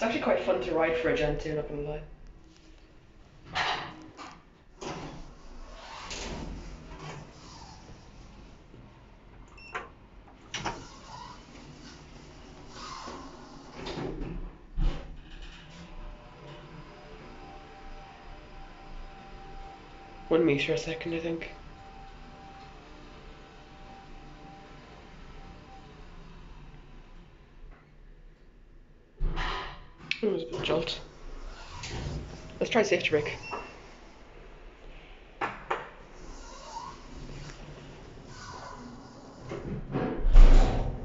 It's actually quite fun to ride for a Gen 2, not gonna lie. One meter a second, I think. It was a bit jolt. Let's try safety brake.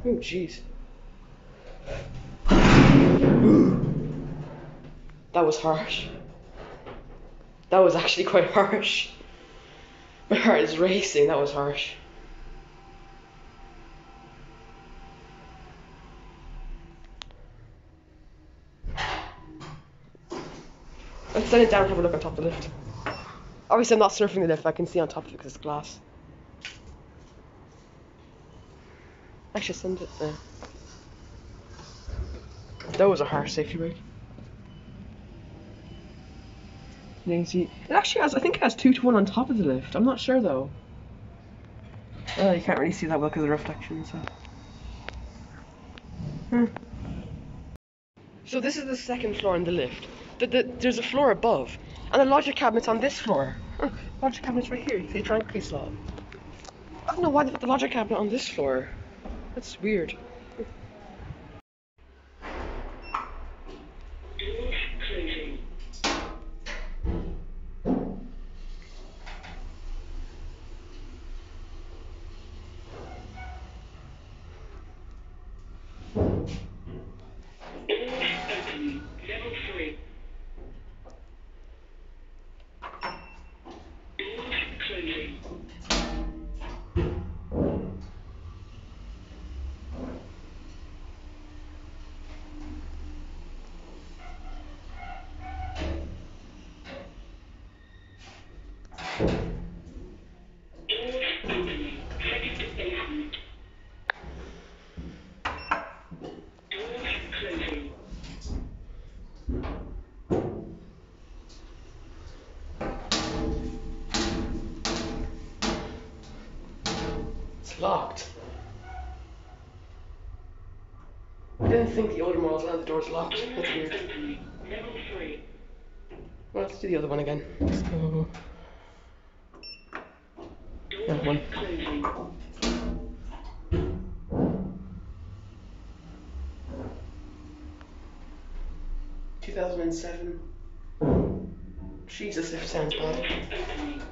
Oh, jeez. That was harsh. That was actually quite harsh. My heart is racing. That was harsh. Let's set it down and have a look on top of the lift. Obviously, I'm not surfing the lift, I can see on top of it because it's glass. Actually, send it there. That was a harsh safety brake. You can see it actually has. I think it has two to one on top of the lift. I'm not sure though. Oh, you can't really see that well because of the reflection. So. Hmm. So this is the second floor in the lift. The, the, there's a floor above, and the logic cabinet's on this floor. Huh, cabinet's right here. You see a triangle slot. I don't know why they put the logic cabinet on this floor. That's weird. Locked. I didn't think the older models had the doors locked. That's weird. Well, let's do the other one again. So, yeah, one. Two thousand and seven. Jesus, if sounds bad.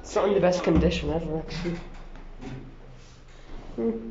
It's not in the best condition ever, actually. Hmm.